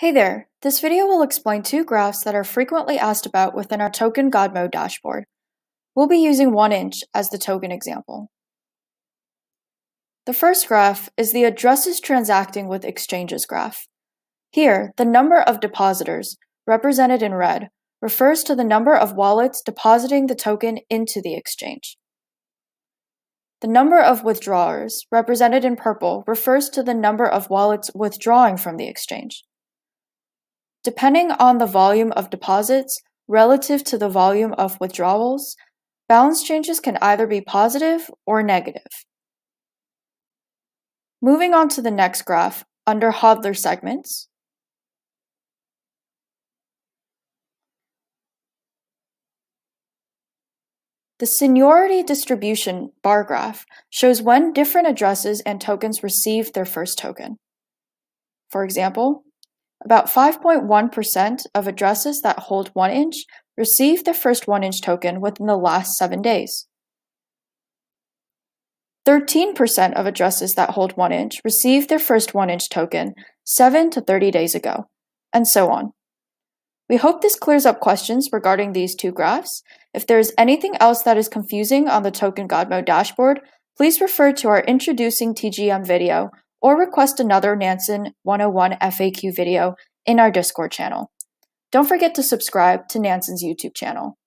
Hey there, this video will explain two graphs that are frequently asked about within our Token God Mode dashboard. We'll be using 1inch as the token example. The first graph is the addresses transacting with exchanges graph. Here, the number of depositors, represented in red, refers to the number of wallets depositing the token into the exchange. The number of withdrawers, represented in purple, refers to the number of wallets withdrawing from the exchange. Depending on the volume of deposits relative to the volume of withdrawals, balance changes can either be positive or negative. Moving on to the next graph, under Hodler segments, The seniority distribution bar graph shows when different addresses and tokens received their first token. For example, about 5.1% of addresses that hold 1 inch receive their first 1 inch token within the last 7 days. 13% of addresses that hold 1 inch received their first 1 inch token 7 to 30 days ago, and so on. We hope this clears up questions regarding these two graphs. If there is anything else that is confusing on the Token God Mode dashboard, please refer to our Introducing TGM video or request another Nansen 101 FAQ video in our Discord channel. Don't forget to subscribe to Nansen's YouTube channel.